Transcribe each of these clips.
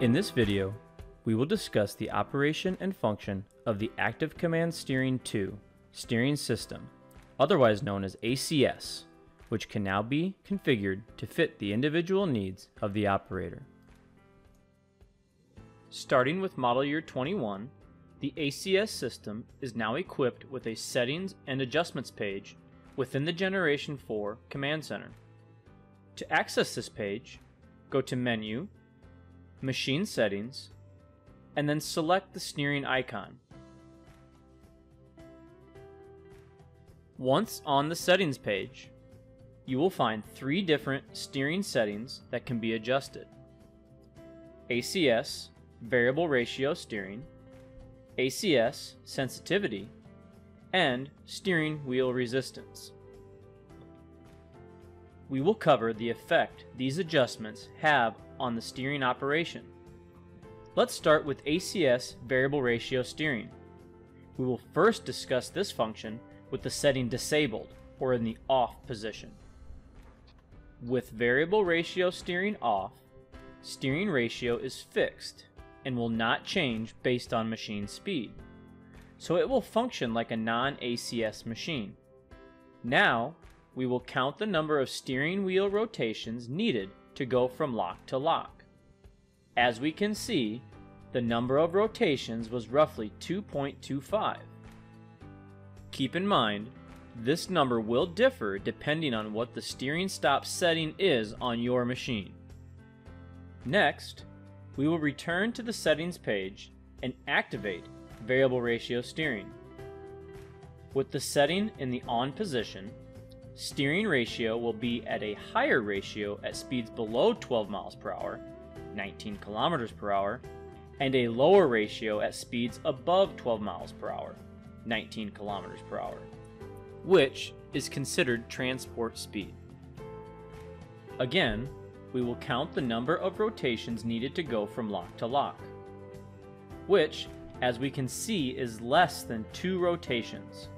In this video, we will discuss the operation and function of the Active Command Steering 2 steering system, otherwise known as ACS, which can now be configured to fit the individual needs of the operator. Starting with model year 21, the ACS system is now equipped with a settings and adjustments page within the Generation 4 Command Center. To access this page, go to Menu, Machine Settings, and then select the steering icon. Once on the settings page, you will find three different steering settings that can be adjusted. ACS, Variable Ratio Steering, ACS, Sensitivity, and Steering Wheel Resistance. We will cover the effect these adjustments have on the steering operation. Let's start with ACS Variable Ratio Steering. We will first discuss this function with the setting disabled or in the off position. With variable ratio steering off, steering ratio is fixed and will not change based on machine speed, so it will function like a non-ACS machine. Now, we will count the number of steering wheel rotations needed to go from lock to lock. As we can see, the number of rotations was roughly 2.25. Keep in mind, this number will differ depending on what the steering stop setting is on your machine. Next, we will return to the settings page and activate variable ratio steering. With the setting in the on position, steering ratio will be at a higher ratio at speeds below 12 miles per hour, 19 kilometers per hour, and a lower ratio at speeds above 12 miles per hour, 19 kilometers per hour which is considered transport speed. Again, we will count the number of rotations needed to go from lock to lock, which, as we can see, is less than two rotations.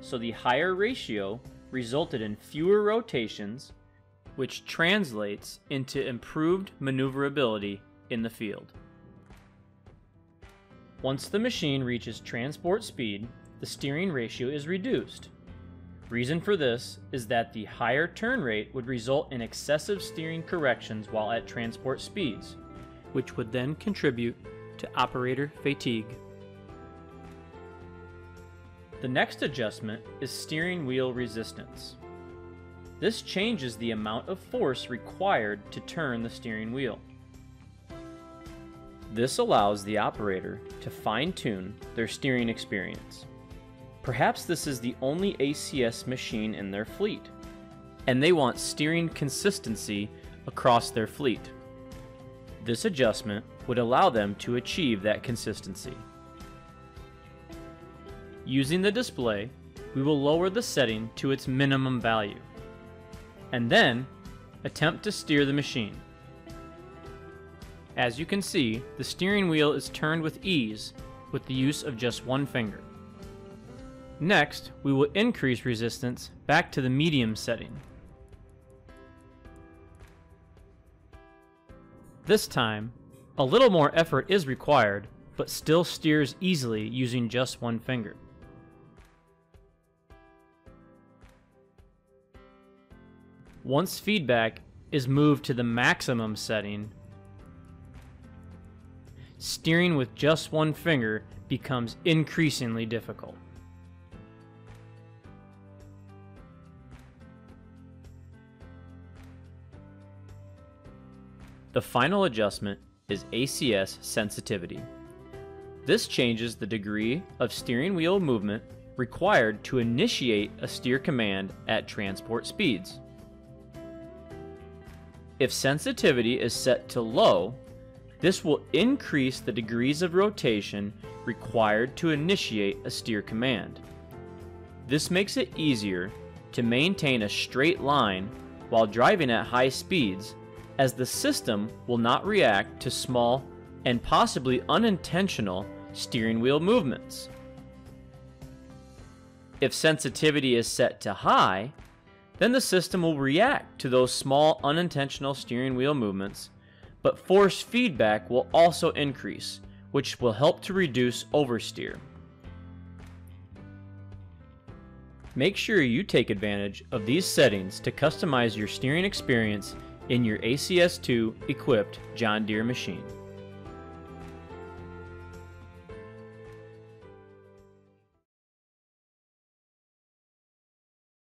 So the higher ratio resulted in fewer rotations, which translates into improved maneuverability in the field. Once the machine reaches transport speed, the steering ratio is reduced, Reason for this is that the higher turn rate would result in excessive steering corrections while at transport speeds, which would then contribute to operator fatigue. The next adjustment is steering wheel resistance. This changes the amount of force required to turn the steering wheel. This allows the operator to fine-tune their steering experience. Perhaps this is the only ACS machine in their fleet, and they want steering consistency across their fleet. This adjustment would allow them to achieve that consistency. Using the display, we will lower the setting to its minimum value, and then attempt to steer the machine. As you can see, the steering wheel is turned with ease with the use of just one finger. Next, we will increase resistance back to the medium setting. This time, a little more effort is required, but still steers easily using just one finger. Once feedback is moved to the maximum setting, steering with just one finger becomes increasingly difficult. The final adjustment is ACS sensitivity. This changes the degree of steering wheel movement required to initiate a steer command at transport speeds. If sensitivity is set to low, this will increase the degrees of rotation required to initiate a steer command. This makes it easier to maintain a straight line while driving at high speeds as the system will not react to small and possibly unintentional steering wheel movements. If sensitivity is set to high, then the system will react to those small unintentional steering wheel movements but force feedback will also increase, which will help to reduce oversteer. Make sure you take advantage of these settings to customize your steering experience in your ACS2 equipped John Deere machine.